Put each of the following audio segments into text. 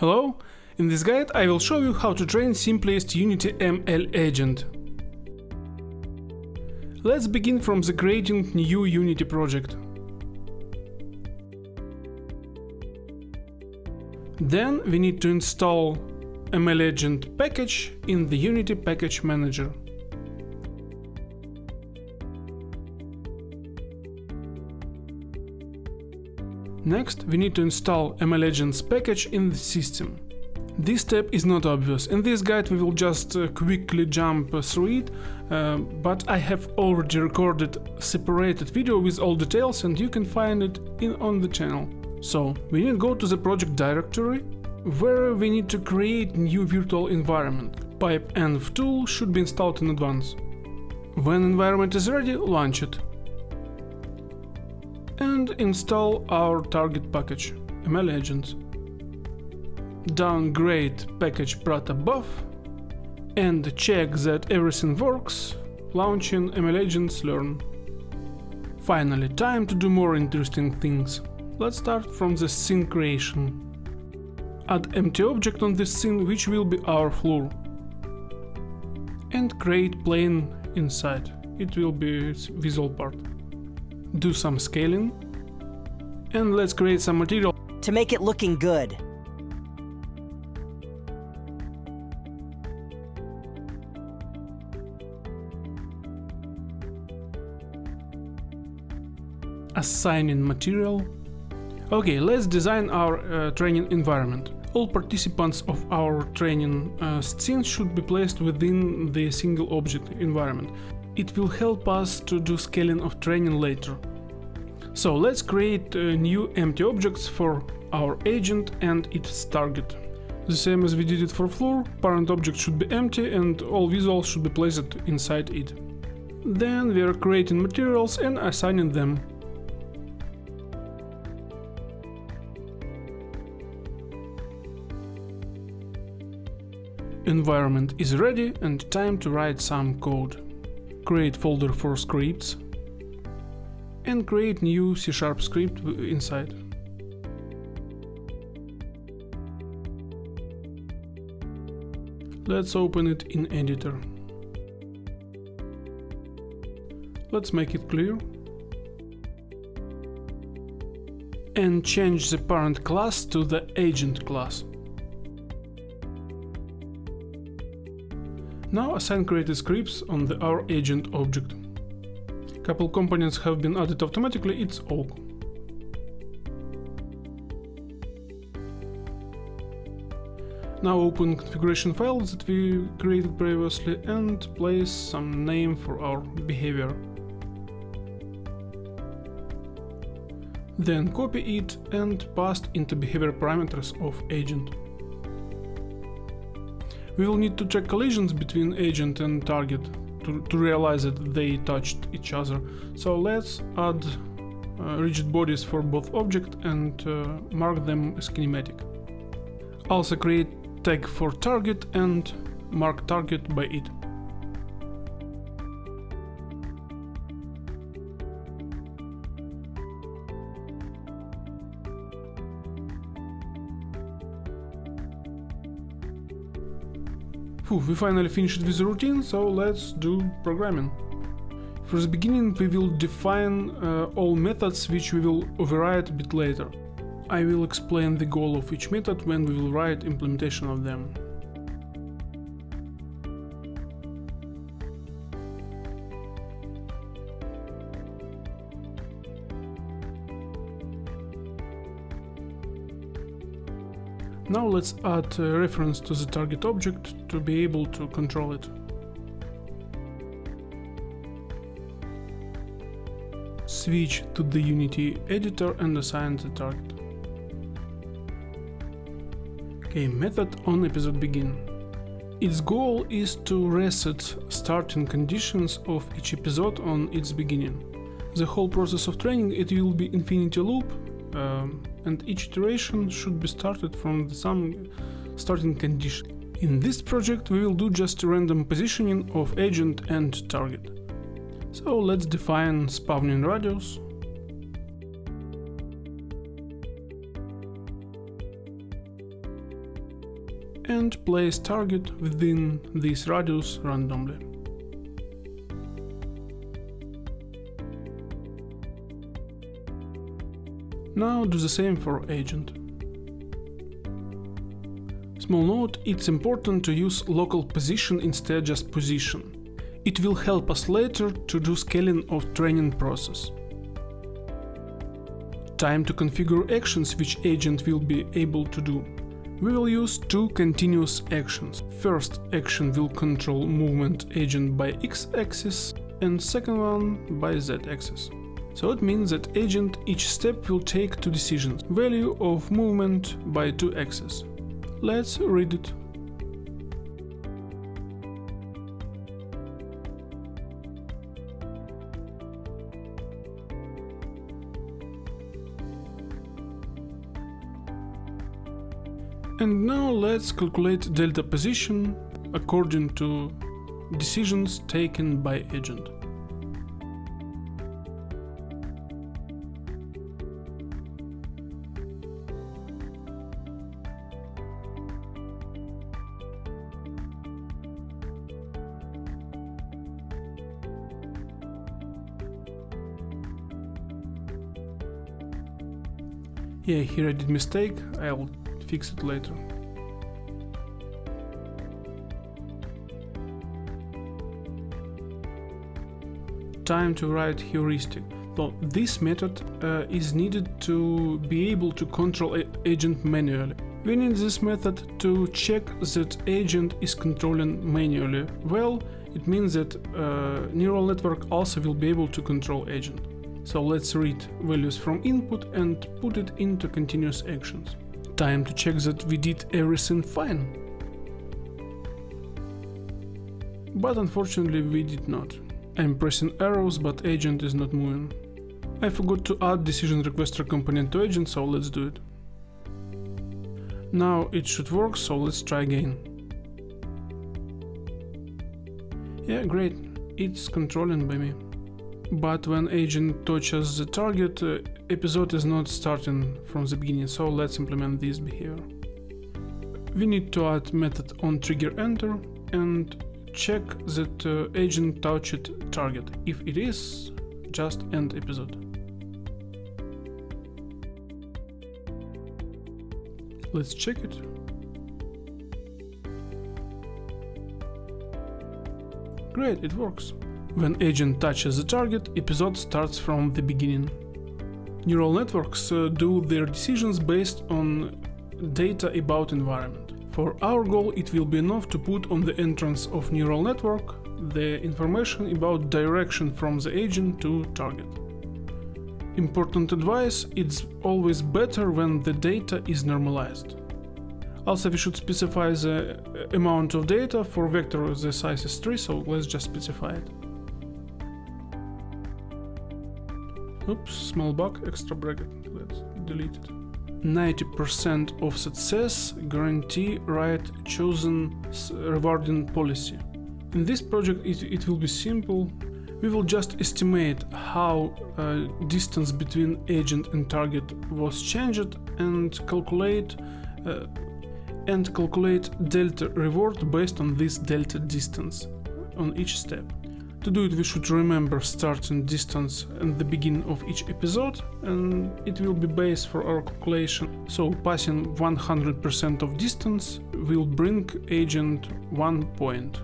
Hello, in this guide I will show you how to train simplest Unity ML agent. Let's begin from the creating new Unity project. Then we need to install ML agent package in the Unity package manager. Next, we need to install MLAgents package in the system. This step is not obvious. In this guide we will just uh, quickly jump through it, uh, but I have already recorded separated video with all details and you can find it in, on the channel. So, we need to go to the project directory, where we need to create new virtual environment. Pipe pipenv tool should be installed in advance. When environment is ready, launch it and install our target package, ML Agents. Downgrade package protobuf and check that everything works, launching ML Agents Learn. Finally, time to do more interesting things. Let's start from the scene creation. Add empty object on this scene which will be our floor. And create plane inside. It will be its visual part do some scaling, and let's create some material. To make it looking good. Assigning material. Okay, let's design our uh, training environment. All participants of our training uh, scene should be placed within the single object environment. It will help us to do scaling of training later. So let's create uh, new empty objects for our agent and its target. The same as we did it for floor, parent object should be empty and all visuals should be placed inside it. Then we are creating materials and assigning them. Environment is ready and time to write some code create folder for scripts and create new C-sharp script inside. Let's open it in editor. Let's make it clear. And change the parent class to the agent class. Now assign created scripts on the our agent object. Couple components have been added automatically, it's all. Now open configuration file that we created previously and place some name for our behavior. Then copy it and paste into behavior parameters of agent. We will need to check collisions between agent and target to, to realize that they touched each other. So let's add uh, rigid bodies for both object and uh, mark them as kinematic. Also create tag for target and mark target by it. We finally finished with the routine, so let's do programming. For the beginning we will define uh, all methods which we will override a bit later. I will explain the goal of each method when we will write implementation of them. Now let's add a reference to the target object to be able to control it. Switch to the Unity editor and assign the target. Okay, method on episode begin. Its goal is to reset starting conditions of each episode on its beginning. The whole process of training it will be infinity loop um, and each iteration should be started from some starting condition. In this project we will do just random positioning of agent and target. So let's define spawning radius. and place target within this radius randomly. Now do the same for agent. Small note, it's important to use local position instead just position. It will help us later to do scaling of training process. Time to configure actions which agent will be able to do. We will use two continuous actions. First action will control movement agent by x-axis and second one by z-axis. So it means that agent each step will take two decisions, value of movement by two axes. Let's read it. And now let's calculate delta position according to decisions taken by agent. Yeah, here I did mistake, I'll fix it later. Time to write heuristic. So this method uh, is needed to be able to control agent manually. We need this method to check that agent is controlling manually well. It means that uh, neural network also will be able to control agent. So let's read values from input and put it into continuous actions. Time to check that we did everything fine. But unfortunately we did not. I'm pressing arrows but agent is not moving. I forgot to add decision requester component to agent so let's do it. Now it should work so let's try again. Yeah great, it's controlling by me but when agent touches the target, uh, episode is not starting from the beginning, so let's implement this behavior. We need to add method on trigger enter and check that uh, agent touched target. If it is, just end episode. Let's check it. Great, it works. When agent touches the target, episode starts from the beginning. Neural networks uh, do their decisions based on data about environment. For our goal, it will be enough to put on the entrance of neural network the information about direction from the agent to target. Important advice, it's always better when the data is normalized. Also, we should specify the uh, amount of data for vector the size is 3, so let's just specify it. Oops, small bug, extra bracket. Let's delete it. 90% of success guarantee right chosen rewarding policy. In this project it, it will be simple. We will just estimate how uh, distance between agent and target was changed and calculate uh, and calculate delta reward based on this delta distance on each step. To do it we should remember starting distance and the beginning of each episode and it will be base for our calculation. So passing 100% of distance will bring agent 1 point.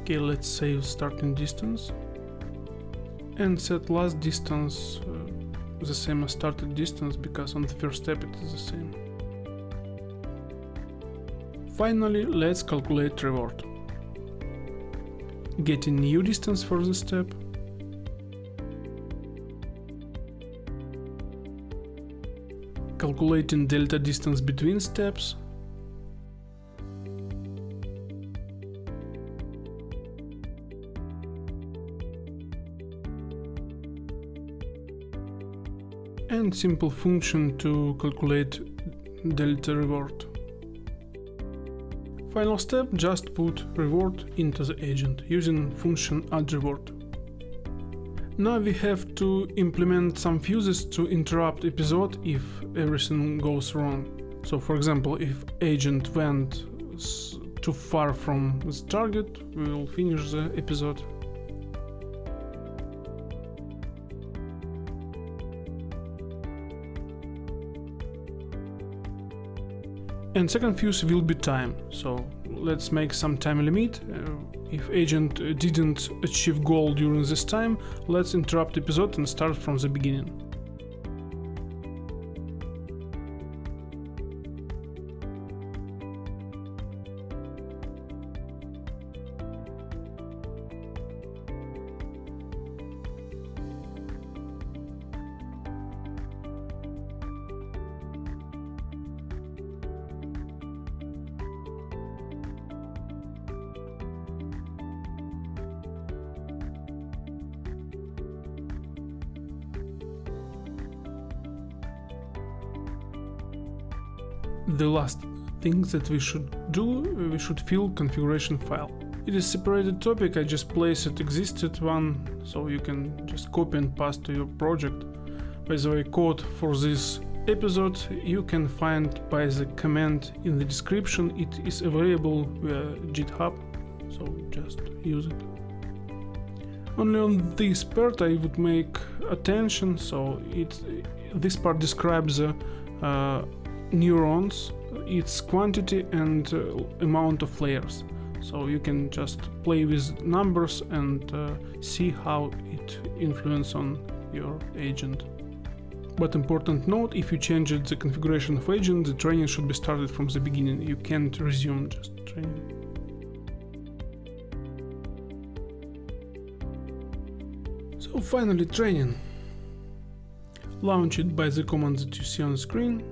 Okay, let's save starting distance and set last distance uh, the same as started distance because on the first step it is the same. Finally, let's calculate reward. Getting new distance for the step. Calculating delta distance between steps. and simple function to calculate delta reward. Final step, just put reward into the agent using function add reward. Now we have to implement some fuses to interrupt episode if everything goes wrong. So for example, if agent went too far from the target, we will finish the episode. And second fuse will be time, so let's make some time limit. Uh, if agent didn't achieve goal during this time, let's interrupt episode and start from the beginning. The last thing that we should do, we should fill configuration file. It is separated topic, I just place it existed one, so you can just copy and paste to your project. By the way, code for this episode you can find by the command in the description. It is available via GitHub, so just use it. Only on this part I would make attention, so it this part describes the uh, neurons, its quantity and uh, amount of layers. So you can just play with numbers and uh, see how it influence on your agent. But important note, if you change the configuration of agent, the training should be started from the beginning. You can't resume just training. So finally training. Launch it by the command that you see on the screen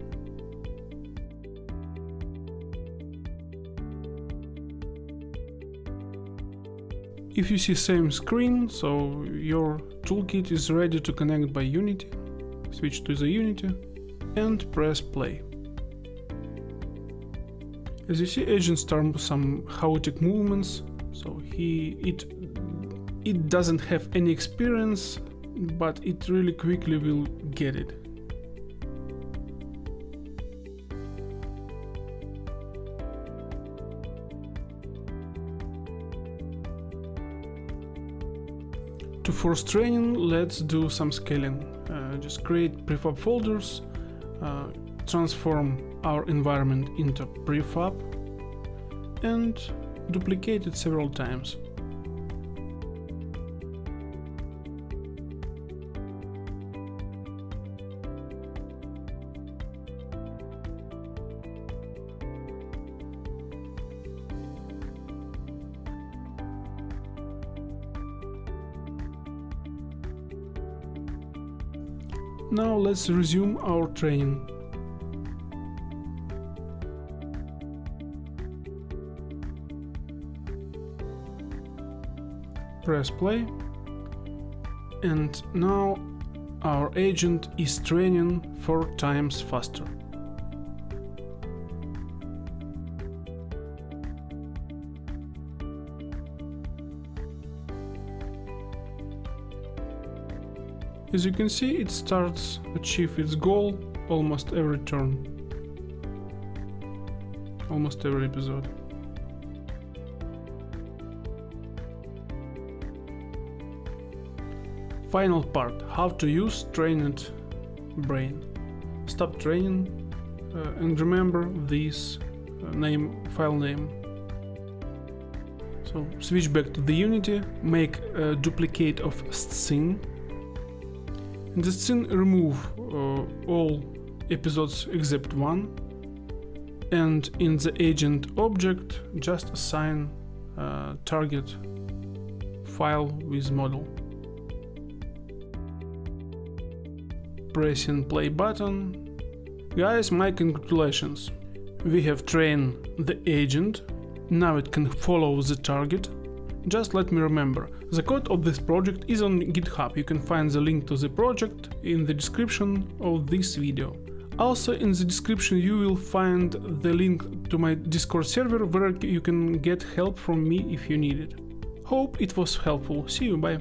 If you see same screen, so your toolkit is ready to connect by Unity, switch to the Unity and press play. As you see, agent starts some chaotic movements, so he it it doesn't have any experience, but it really quickly will get it. To force training, let's do some scaling. Uh, just create prefab folders, uh, transform our environment into prefab, and duplicate it several times. Now let's resume our training. Press play and now our agent is training 4 times faster. As you can see, it starts achieve its goal almost every turn. Almost every episode. Final part, how to use trained brain. Stop training uh, and remember this uh, name file name. So switch back to the Unity, make a duplicate of scene in the scene remove uh, all episodes except one and in the agent object just assign uh, target file with model. Pressing play button. Guys, my congratulations. We have trained the agent, now it can follow the target just let me remember, the code of this project is on GitHub, you can find the link to the project in the description of this video. Also in the description you will find the link to my Discord server where you can get help from me if you need it. Hope it was helpful, see you, bye!